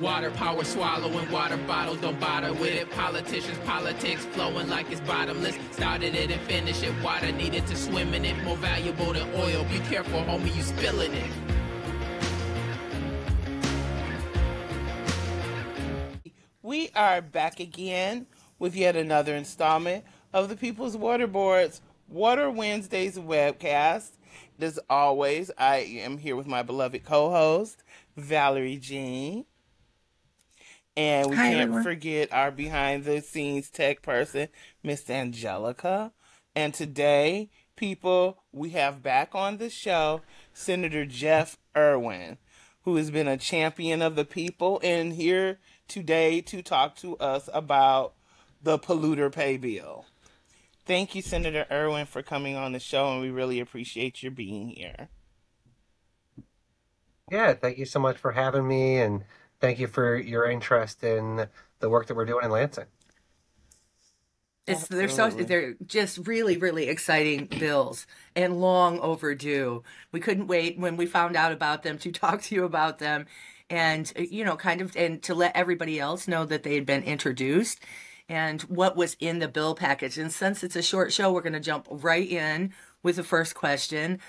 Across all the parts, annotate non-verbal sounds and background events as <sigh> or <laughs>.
Water power swallowing water bottles, don't bother with it. Politicians, politics flowing like it's bottomless. Started it and finished it. Water needed to swim in it, more valuable than oil. Be careful, homie, you spilling it. We are back again with yet another installment of the People's Water Board's Water Wednesdays webcast. As always, I am here with my beloved co-host, Valerie Jean. And we Hi, can't everyone. forget our behind the scenes tech person, Miss Angelica. And today, people, we have back on the show Senator Jeff Irwin, who has been a champion of the people and here today to talk to us about the polluter pay bill. Thank you, Senator Irwin, for coming on the show, and we really appreciate your being here. Yeah, thank you so much for having me, and thank you for your interest in the work that we're doing in Lansing. It's they're so they're just really really exciting bills and long overdue. We couldn't wait when we found out about them to <laughs> talk to you about them, and you know, kind of and to let everybody else know that they had been introduced and what was in the bill package. And since it's a short show, we're going to jump right in with the first question.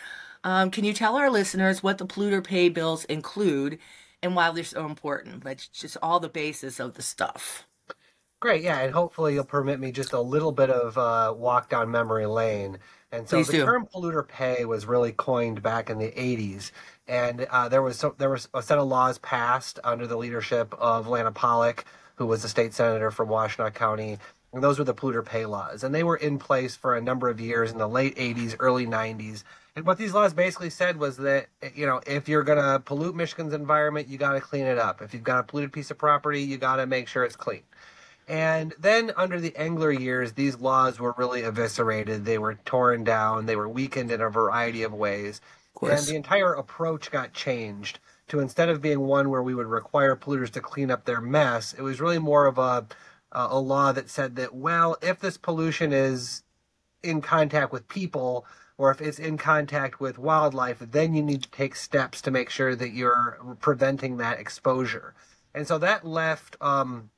Um, can you tell our listeners what the polluter pay bills include and why they're so important? That's just all the basis of the stuff. Great, yeah, and hopefully you'll permit me just a little bit of uh, walk down memory lane. And so Please the do. term polluter pay was really coined back in the 80s, and uh, there was so, there was a set of laws passed under the leadership of Lana Pollack, who was the state senator from Washtenaw County, and those were the polluter pay laws, and they were in place for a number of years in the late 80s, early 90s. And what these laws basically said was that you know if you're going to pollute Michigan's environment, you got to clean it up. If you've got a polluted piece of property, you got to make sure it's clean. And then under the Engler years, these laws were really eviscerated. They were torn down. They were weakened in a variety of ways. And the entire approach got changed to instead of being one where we would require polluters to clean up their mess, it was really more of a a law that said that well, if this pollution is in contact with people or if it's in contact with wildlife, then you need to take steps to make sure that you're preventing that exposure. And so that left um,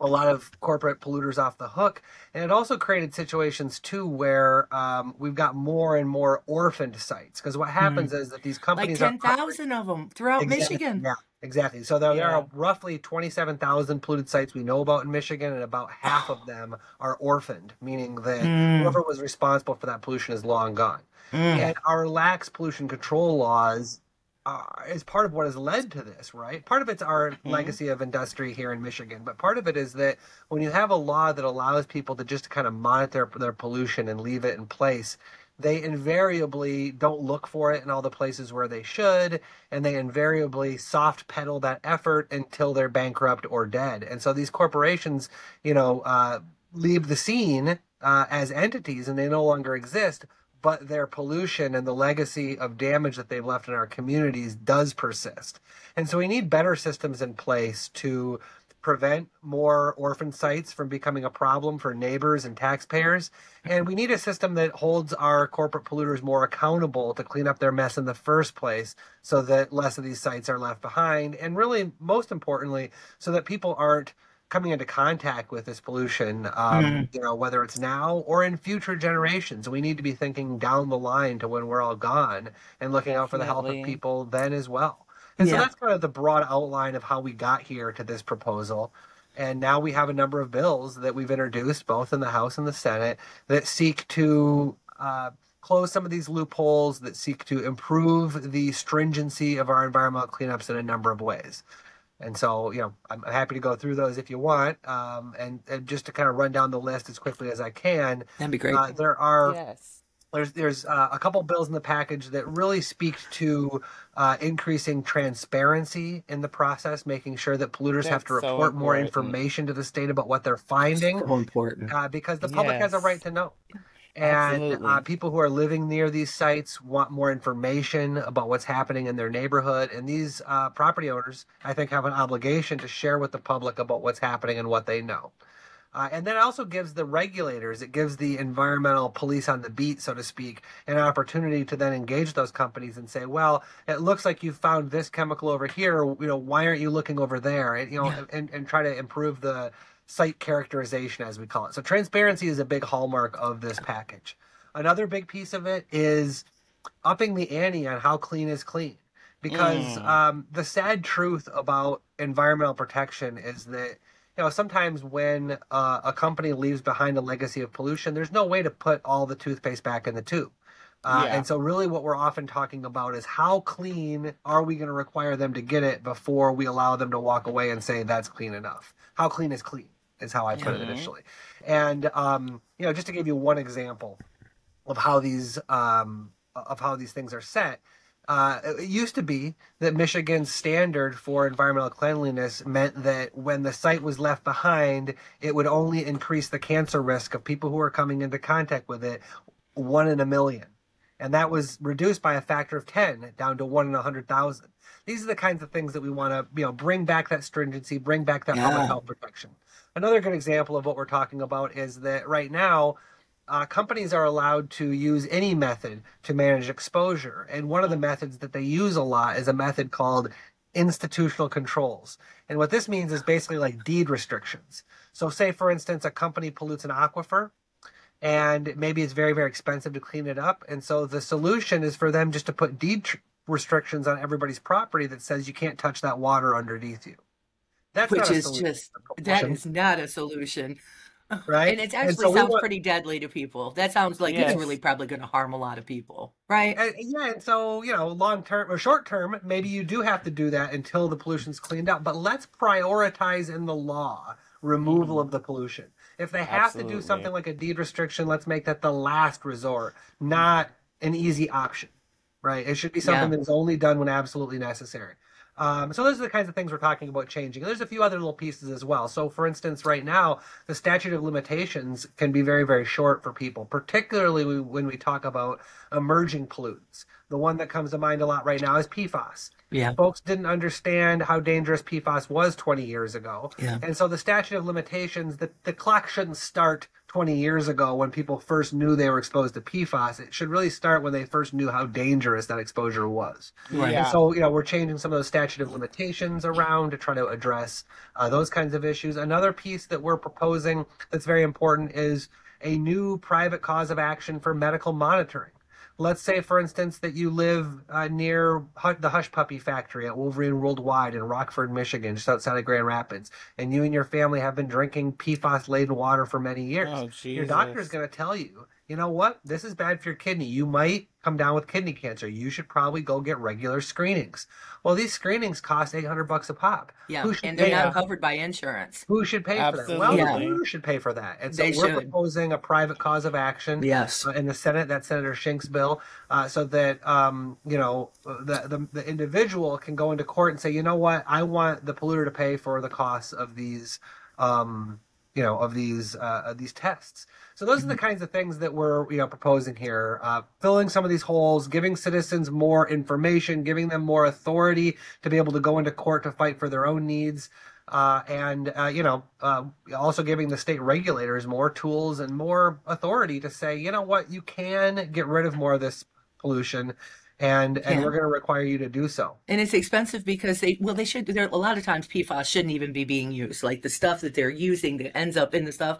a lot of corporate polluters off the hook. And it also created situations too where um, we've got more and more orphaned sites. Because what happens is that these Hmm. Like companies are 10,000 of them throughout Exactly, Michigan. Yeah, exactly. So there, there are roughly 27,000 polluted sites we know about in Michigan, and about half of them are orphaned, meaning that Mm. whoever was responsible for that pollution is long gone. Mm. And our lax pollution control laws uh, is part of what has led to this, right? Part of it's our legacy of industry here in Michigan, but part of it is that when you have a law that allows people to just kind of monitor their pollution and leave it in place, they invariably don't look for it in all the places where they should, and they invariably soft pedal that effort until they're bankrupt or dead. And so these corporations, you know, uh, leave the scene uh, as entities and they no longer exist, but their pollution and the legacy of damage that they've left in our communities does persist. And so we need better systems in place to prevent more orphan sites from becoming a problem for neighbors and taxpayers. And we need a system that holds our corporate polluters more accountable to clean up their mess in the first place so that less of these sites are left behind. And really, most importantly, so that people aren't coming into contact with this pollution, um, you know, whether it's now or in future generations. We need to be thinking down the line to when we're all gone and looking out for the health of people then as well. And so that's kind of the broad outline of how we got here to this proposal. And now we have a number of bills that we've introduced, both in the House and the Senate, that seek to uh, close some of these loopholes, that seek to improve the stringency of our environmental cleanups in a number of ways. And so, you know, I'm happy to go through those if you want. Um, and, and just to kind of run down the list as quickly as I can, That'd be great. uh, there are Yes. There's there's uh, a couple bills in the package that really speak to uh, increasing transparency in the process, making sure that polluters have to That's so report more information to the state about what they're finding, so important. uh, because the public has a right to know. And uh, people who are living near these sites want more information about what's happening in their neighborhood. And these uh, property owners, I think, have an obligation to share with the public about what's happening and what they know. Uh, and then it also gives the regulators, it gives the environmental police on the beat, so to speak, an opportunity to then engage those companies and say, well, it looks like you found this chemical over here. You know, why aren't you looking over there? And, you know, yeah. and, and try to improve the site characterization, as we call it. So transparency is a big hallmark of this package. Another big piece of it is upping the ante on how clean is clean. Because mm. um, the sad truth about environmental protection is that you know sometimes when uh, a company leaves behind a legacy of pollution, there's no way to put all the toothpaste back in the tube. Uh, yeah. And so, really, what we're often talking about is how clean are we going to require them to get it before we allow them to walk away and say that's clean enough? How clean is clean is how I put mm-hmm. it initially. And um, you know, just to give you one example of how these um, of how these things are set. Uh, it used to be that Michigan's standard for environmental cleanliness meant that when the site was left behind, it would only increase the cancer risk of people who are coming into contact with it one in a million. And that was reduced by a factor of 10 down to one in a 100,000. These are the kinds of things that we want to, you know, bring back that stringency, bring back that yeah. public health protection. Another good example of what we're talking about is that right now, uh, companies are allowed to use any method to manage exposure. And one of the methods that they use a lot is a method called institutional controls. And what this means is basically like deed restrictions. So, say for instance, a company pollutes an aquifer and maybe it's very, very expensive to clean it up. And so the solution is for them just to put deed tr- restrictions on everybody's property that says you can't touch that water underneath you. That's which is just that is not a solution right? And it actually so sounds pretty deadly to people. That sounds like yes. it's really probably going to harm a lot of people, right? And, yeah, and so you know, long term or short term, maybe you do have to do that until the pollution's cleaned up. But let's prioritize in the law removal mm. of the pollution. If they have Absolutely. to do something like a deed restriction, let's make that the last resort, not an easy option, right? It should be something yeah. that's only done when absolutely necessary. Um, so those are the kinds of things we're talking about changing. There's a few other little pieces as well. So for instance, right now, the statute of limitations can be very, very short for people, particularly when we talk about emerging pollutants. The one that comes to mind a lot right now is PFAS. Yeah. Folks didn't understand how dangerous PFAS was 20 years ago. Yeah. And so the statute of limitations, the, the clock shouldn't start 20 years ago when people first knew they were exposed to PFAS. It should really start when they first knew how dangerous that exposure was. Right. Yeah. And so, you know, we're changing some of those statute of limitations around to try to address uh, those kinds of issues. Another piece that we're proposing that's very important is a new private cause of action for medical monitoring. Let's say, for instance, that you live uh, near the Hush Puppy factory at Wolverine Worldwide in Rockford, Michigan, just outside of Grand Rapids, and you and your family have been drinking PFAS laden water for many years. Oh, your doctor is going to tell you you know what? This is bad for your kidney. You might come down with kidney cancer. You should probably go get regular screenings. Well, these screenings cost 800 bucks a pop. Yeah, and they're not covered by insurance. Who should pay Absolutely. for that? Well, yeah. you should pay for that. And so they we're should. proposing a private cause of action yes. Uh, in the Senate, that Senator Shink's bill, uh, so that, um, you know, the, the, the individual can go into court and say, you know what? I want the polluter to pay for the costs of these, um, you know, of these, uh, these tests. So those are the mm-hmm. kinds of things that we're you know proposing here, uh, filling some of these holes, giving citizens more information, giving them more authority to be able to go into court to fight for their own needs, uh, and uh, you know uh, also giving the state regulators more tools and more authority to say, you know what, you can get rid of more of this pollution and and yeah. we're going to require you to do so. And it's expensive because they well they should there a lot of times PFAS shouldn't even be being used. Like the stuff that they're using that ends up in the stuff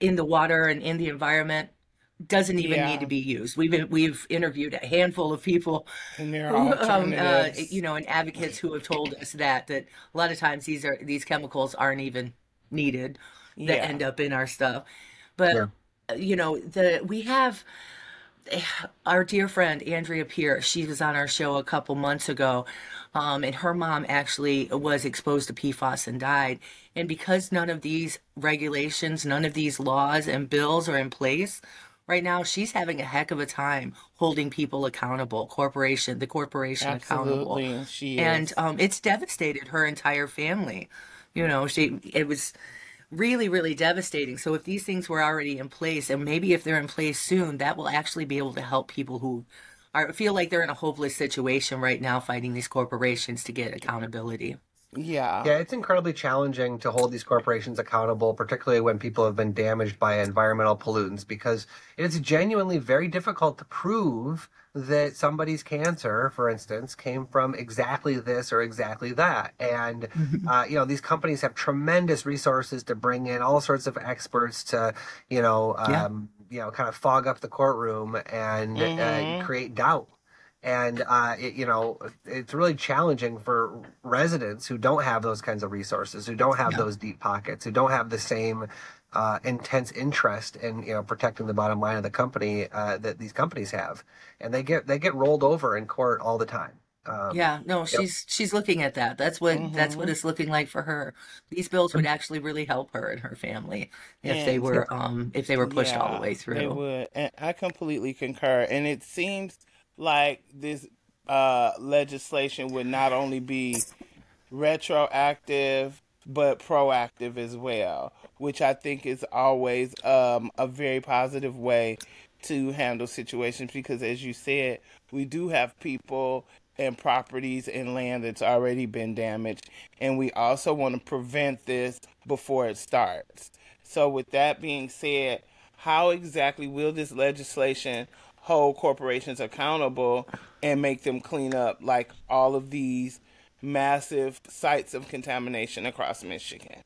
in the water and in the environment doesn't even yeah. need to be used. We've been, we've interviewed a handful of people, and um, uh, you know, and advocates who have told us that that a lot of times these are these chemicals aren't even needed that yeah. end up in our stuff. But yeah. you know, the we have <sighs> our dear friend Andrea Pierce. She was on our show a couple months ago, um, and her mom actually was exposed to PFAS and died. And because none of these regulations, none of these laws and bills are in place right now, she's having a heck of a time holding people accountable, corporation, the corporation Absolutely, accountable. She is. And um, it's devastated her entire family. You know, she it was really, really devastating. So if these things were already in place, and maybe if they're in place soon, that will actually be able to help people who are feel like they're in a hopeless situation right now, fighting these corporations to get accountability. Yeah. Yeah, it's incredibly challenging to hold these corporations accountable, particularly when people have been damaged by environmental pollutants, because it's genuinely very difficult to prove that somebody's cancer, for instance, came from exactly this or exactly that. And, uh, you know, these companies have tremendous resources to bring in all sorts of experts to, you know, um, Yeah. you know, kind of fog up the courtroom and uh, Mhm. create doubt and uh, it, you know it's really challenging for residents who don't have those kinds of resources who don't have Yeah. those deep pockets who don't have the same uh, intense interest in you know protecting the bottom line of the company uh, that these companies have and they get they get rolled over in court all the time um, Yeah, no, she's she's looking at that. That's what that's what it's looking like for her. These bills would actually really help her and her family if they were um if they were pushed all the way through. They through. would, and I completely concur. And it seems like this uh, legislation would not only be retroactive but proactive as well, which I think is always um, a very positive way to handle situations because, as you said, we do have people and properties and land that's already been damaged, and we also want to prevent this before it starts. So, with that being said, how exactly will this legislation hold corporations accountable and make them clean up like all of these massive sites of contamination across Michigan?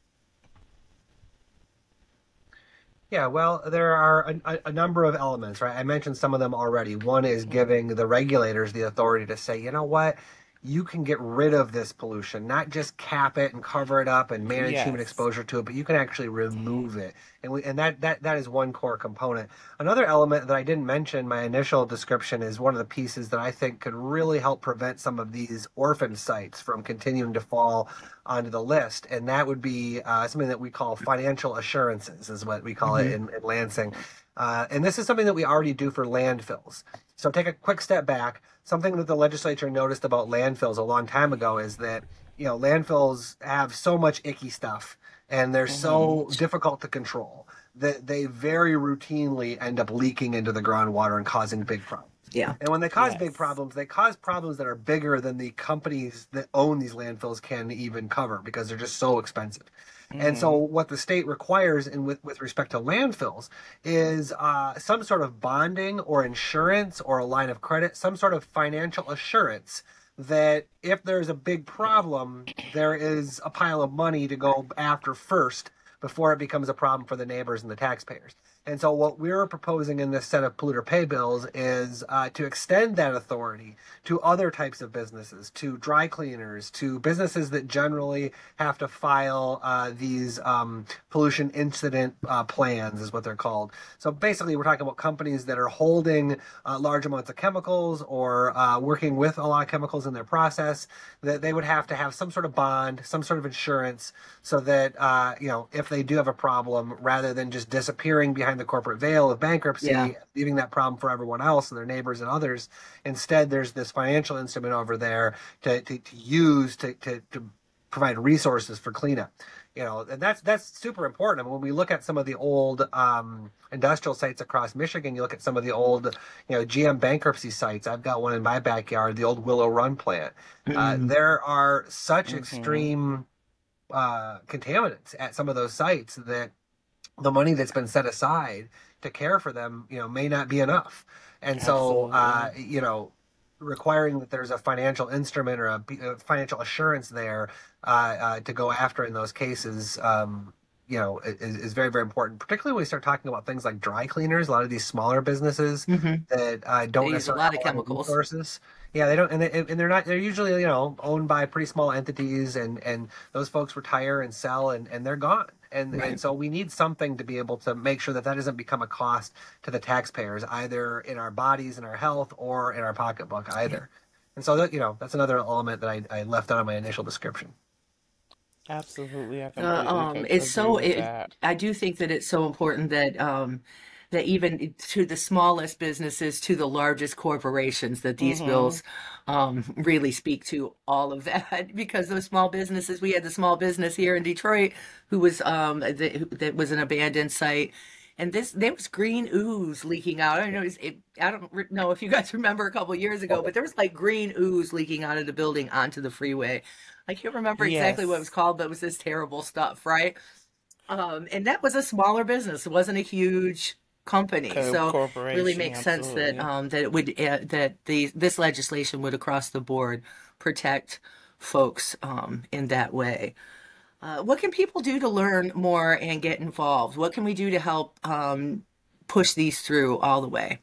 Yeah, well, there are a, a, number of elements, right? I mentioned some of them already. One is giving the regulators the authority to say, you know what, you can get rid of this pollution, not just cap it and cover it up and manage human exposure to it, but you can actually remove it. And we, and that, that that is one core component. Another element that I didn't mention in my initial description is one of the pieces that I think could really help prevent some of these orphan sites from continuing to fall onto the list, and that would be uh, something that we call financial assurances, is what we call it in, in Lansing. Uh, and this is something that we already do for landfills. So take a quick step back. Something that the legislature noticed about landfills a long time ago is that you know landfills have so much icky stuff, and they're so difficult to control that they very routinely end up leaking into the groundwater and causing big problems. Yeah. And when they cause Yes. big problems, they cause problems that are bigger than the companies that own these landfills can even cover because they're just so expensive. And so, what the state requires, in with, with respect to landfills, is uh, some sort of bonding or insurance or a line of credit, some sort of financial assurance that if there's a big problem, there is a pile of money to go after first before it becomes a problem for the neighbors and the taxpayers. And so, what we're proposing in this set of polluter pay bills is uh, to extend that authority to other types of businesses, to dry cleaners, to businesses that generally have to file uh, these um, pollution incident uh, plans, is what they're called. So, basically, we're talking about companies that are holding uh, large amounts of chemicals or uh, working with a lot of chemicals in their process, that they would have to have some sort of bond, some sort of insurance, so that, uh, you know, if they do have a problem, rather than just disappearing behind the corporate veil of bankruptcy, Yeah. leaving that problem for everyone else and their neighbors and others. Instead, there's this financial instrument over there to, to, to use to, to, to provide resources for cleanup. You know, and that's that's super important. I mean, when we look at some of the old um, industrial sites across Michigan, you look at some of the old, you know, GM bankruptcy sites. I've got one in my backyard, the old Willow Run plant. Uh, there are such extreme uh, contaminants at some of those sites that the money that's been set aside to care for them, you know, may not be enough. And so, uh, you know, requiring that there's a financial instrument or a financial assurance there uh, uh, to go after in those cases, um, you know, is, is very, very important. Particularly when we start talking about things like dry cleaners, a lot of these smaller businesses that uh, don't They use a lot of chemicals. resources. Yeah, they don't, and, they, and they're not. They're usually, you know, owned by pretty small entities, and and those folks retire and sell, and and they're gone. And and so we need something to be able to make sure that that doesn't become a cost to the taxpayers, either in our bodies, in our health, or in our pocketbook, either. And so that you know, that's another element that I, I left out of my initial description. Absolutely, I Uh, completely um, it's so. It. I do think that it's so important that um, that even to the smallest businesses to the largest corporations that these bills um, really speak to all of that <laughs> because those small businesses. We had the small business here in Detroit who was um, that, that was an abandoned site. and this there was green ooze leaking out. I don't know. It, I don't know if you guys <laughs> remember a couple years ago, but there was like green ooze leaking out of the building onto the freeway. I can't remember exactly what it was called, but it was this terrible stuff, right? Um, and that was a smaller business. It wasn't a huge company, Co- so really makes sense that um, that it would uh, that the this legislation would across the board protect folks um, in that way. Uh, what can people do to learn more and get involved? What can we do to help um, push these through all the way?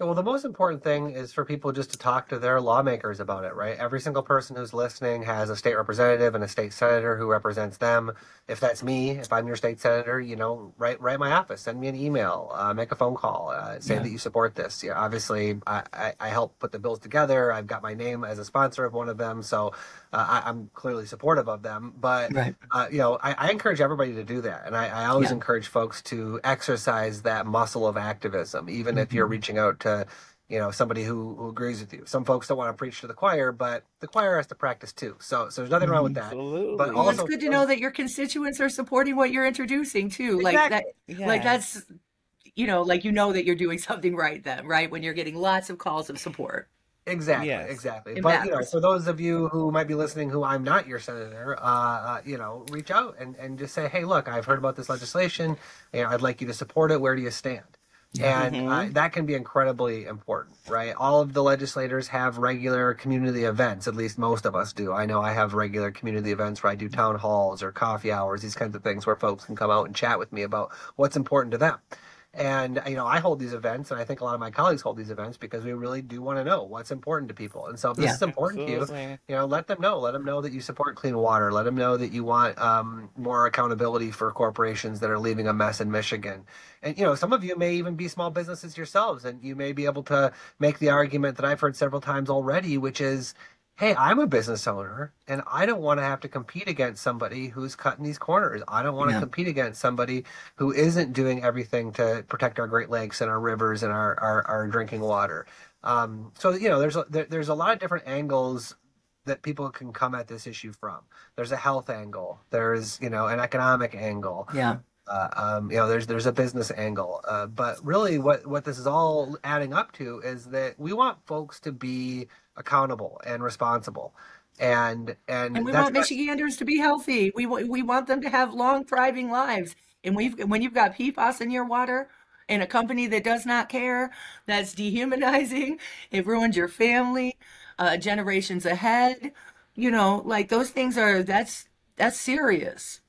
Yeah, Well, the most important thing is for people just to talk to their lawmakers about it, right? Every single person who's listening has a state representative and a state senator who represents them. If that's me, if I'm your state senator, you know, write write my office, send me an email, uh, make a phone call, uh, say that you support this. Yeah, obviously, I, I, I help put the bills together. I've got my name as a sponsor of one of them, so uh, I, I'm clearly supportive of them. But Right. uh, you know, I, I encourage everybody to do that, and I, I always Yeah. encourage folks to exercise that muscle of activism, even if Mm-hmm. you're reaching out to, you know, somebody who, who agrees with you. Some folks don't want to preach to the choir, but the choir has to practice too. So, so there's nothing wrong with that. Absolutely. But Well, it's good to know that your constituents are supporting what you're introducing too. Like that, Exactly. like that's, you know, like you know that you're doing <laughs> something right then, right? When you're getting lots of calls of support. Exactly, Yes. exactly. It but you know, for those of you who might be listening, who I'm not your senator, uh, uh, you know, reach out and, and just say, hey, look, I've heard about this legislation. You know, I'd like you to support it. Where do you stand? And uh, that can be incredibly important, right? All of the legislators have regular community events. At least most of us do. I know I have regular community events where I do town halls or coffee hours, these kinds of things where folks can come out and chat with me about what's important to them. And you know, I hold these events, and I think a lot of my colleagues hold these events because we really do want to know what's important to people. And so, if this Yeah. is important to you, you know, let them know. Let them know that you support clean water. Let them know that you want um, more accountability for corporations that are leaving a mess in Michigan. And you know, some of you may even be small businesses yourselves, and you may be able to make the argument that I've heard several times already, which is, hey, I'm a business owner and I don't want to have to compete against somebody who's cutting these corners. I don't want to Yeah. compete against somebody who isn't doing everything to protect our Great Lakes and our rivers and our, our, our drinking water. Um, so, you know, there's a, there, there's a lot of different angles that people can come at this issue from. There's a health angle. There's, you know, an economic angle. Yeah. Uh, um, you know, there's there's a business angle, uh, but really, what what this is all adding up to is that we want folks to be accountable and responsible, and and, And we want not- Michiganders to be healthy. We wa- we want them to have long, thriving lives. And we've when you've got PFAS in your water and a company that does not care, that's dehumanizing. It ruins your family, uh, generations ahead. You know, like those things are that's that's serious.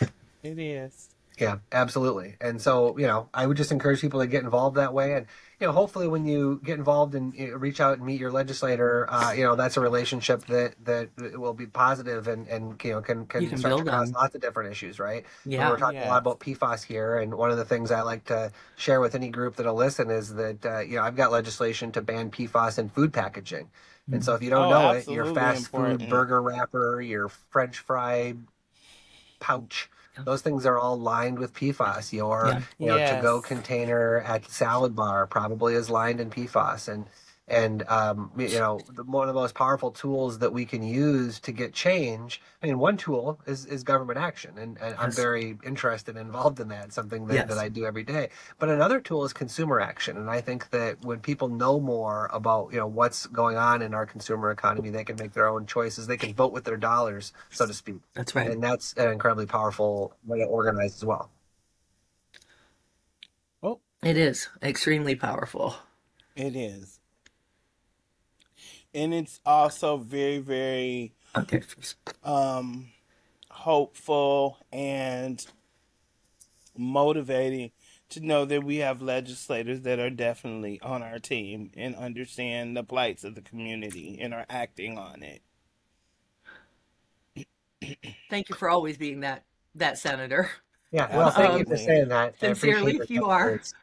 <laughs> It is. Yeah, absolutely. And so, you know, I would just encourage people to get involved that way. And, you know, hopefully when you get involved and reach out and meet your legislator, uh, you know, that's a relationship that, that will be positive and, and you know, can, can, You can start to on. lots of different issues, right? Yeah. We're talking a lot about PFAS here. And one of the things I like to share with any group that'll listen is that, uh, you know, I've got legislation to ban PFAS in food packaging. And so if you don't Oh, know it, your fast food burger wrapper, your French fry pouch. Those things are all lined with PFAS. Your Yeah. you know Yes. to go container at the salad bar probably is lined in PFAS, and and um, you know the, one of the most powerful tools that we can use to get change. I mean, one tool is, is government action, and, and I'm very interested and involved in that. Something that, Yes. that I do every day. But another tool is consumer action, and I think that when people know more about you know what's going on in our consumer economy, they can make their own choices. They can vote with their dollars, so to speak That's right. and that's an incredibly powerful way to organize as well. Oh, It is extremely powerful. it is. And it's also very, very Okay. um, hopeful and motivating to know that we have legislators that are definitely on our team and understand the plights of the community and are acting on it. Thank you for always being that that senator. Yeah, well, thank you for saying that. Sincerely, appreciate the you are. words.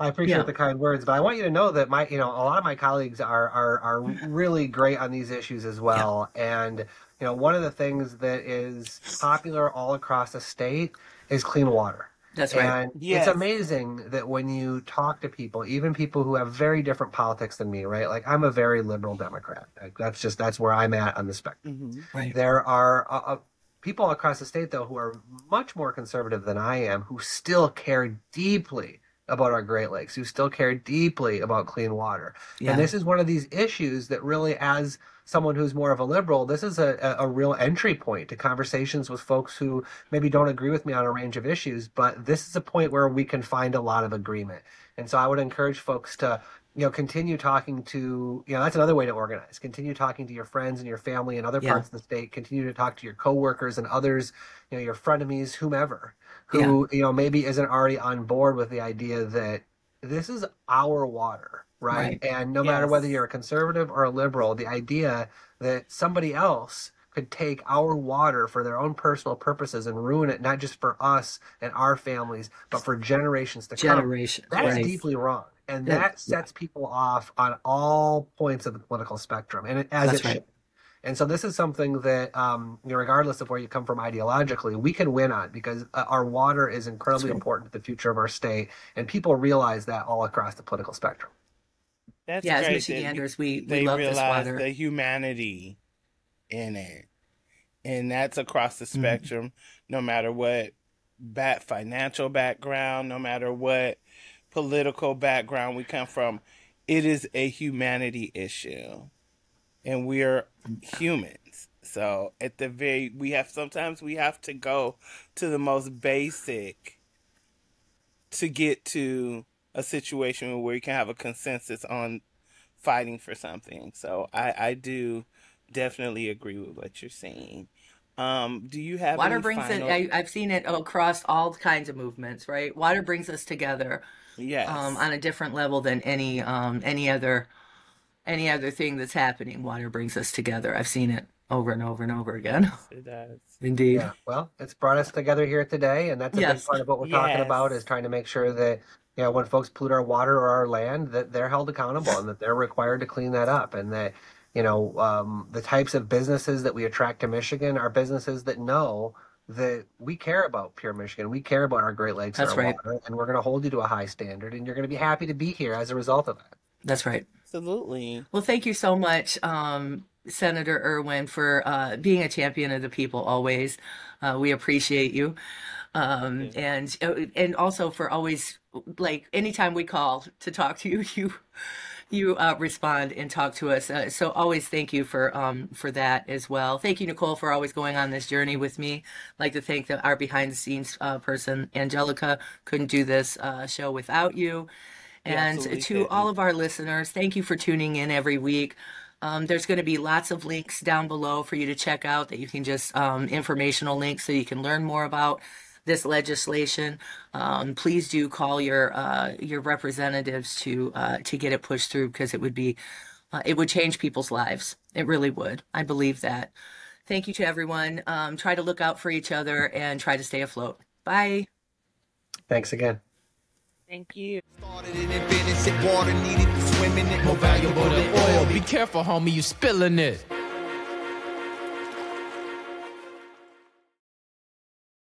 I appreciate Yeah. the kind words, but I want you to know that my, you know, a lot of my colleagues are are are really great on these issues as well. And you know, one of the things that is popular all across the state is clean water. That's right. And Yes. it's amazing that when you talk to people, even people who have very different politics than me, right? Like I'm a very liberal Democrat. Like, that's just that's where I'm at on the spectrum. Mm-hmm. Right. there are a, a, people across the state, though, who are much more conservative than I am, who still care deeply about our Great Lakes, who still care deeply about clean water. Yeah. And this is one of these issues that really, as someone who's more of a liberal, this is a, a, real entry point to conversations with folks who maybe don't agree with me on a range of issues, but this is a point where we can find a lot of agreement. And so I would encourage folks to you know continue talking to you know that's another way to organize continue talking to your friends and your family in other Yeah. parts of the state continue to talk to your coworkers and others you know your frenemies whomever who you know maybe isn't already on board with the idea that this is our water right, Right. and no matter whether you're a conservative or a liberal the idea that somebody else could take our water for their own personal purposes and ruin it not just for us and our families but for generations to come Generation. that is right. deeply wrong, and Yeah. that sets people off on all points of the political spectrum, and it, as That's it right. should. And so this is something that, um, you know, regardless of where you come from ideologically, we can win on because uh, our water is incredibly right. important to the future of our state, and people realize that all across the political spectrum. That's Yeah, as great that Michiganders, we, we they love this realize water. the humanity in it, and that's across the Mm-hmm. spectrum. No matter what back financial background, no matter what political background we come from, it is a humanity issue, and we're humans. So at the very, we have sometimes we have to go to the most basic to get to a situation where we can have a consensus on fighting for something. So I, I do definitely agree with what you're saying. Um, do you have Water brings final... it. I, I've seen it across all kinds of movements. Right, water brings us together yes. um, on a different level than any um, any other any other thing that's happening. Water brings us together. I've seen it over and over and over again. it does. Indeed. Yeah. Well, it's brought us together here today, and that's a Yes. big part of what we're talking about is trying to make sure that you know when folks pollute our water or our land, that they're held accountable and that they're required to clean that up, and that you know um, the types of businesses that we attract to Michigan are businesses that know that we care about pure Michigan, we care about our Great Lakes, and That's our right. water, and we're going to hold you to a high standard, and you're going to be happy to be here as a result of that. That's right. Absolutely. Well, thank you so much, um, Senator Irwin, for uh, being a champion of the people always. Uh, we appreciate you. Um, and uh, and also for always like anytime we call to talk to you, <laughs> you you uh, respond and talk to us. Uh, so always thank you for um, for that as well. Thank you, Nicole, for always going on this journey with me. I'd like to thank the, our behind the scenes uh, person, Angelica. Couldn't do this uh, show without you. And absolutely to all of our listeners, thank you for tuning in every week. Um, there's going to be lots of links down below for you to check out that you can just um, informational links so you can learn more about this legislation. Um, please do call your uh, your representatives to uh, to get it pushed through because it would be uh, it would change people's lives. It really would. I believe that. Thank you to everyone. Um, try to look out for each other and try to stay afloat. Bye. Thanks again. Thank you. Be careful, homie, you spilling it.